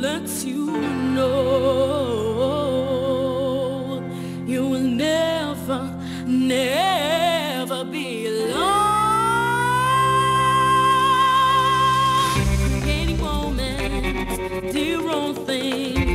lets you know you will never, never be alone. Any moment, dear old thing.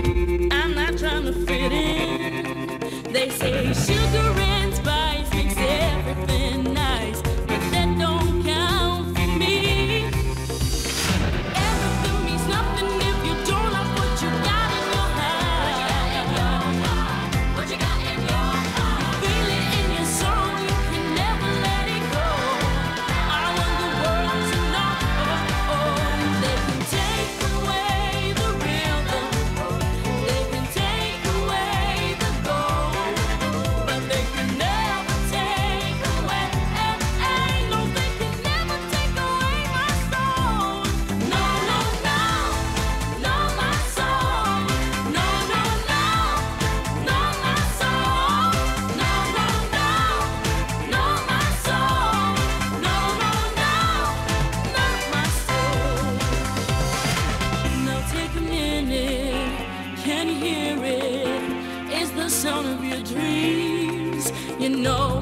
your dreams. You know,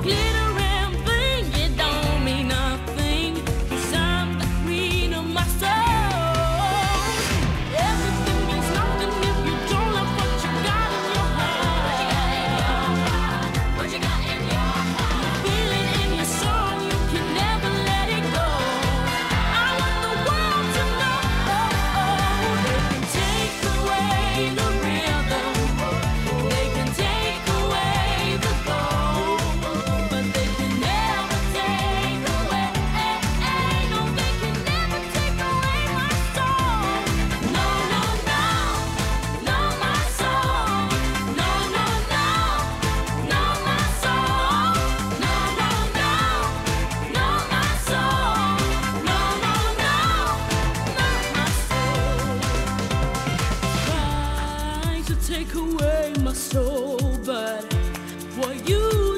take away my soul, but what you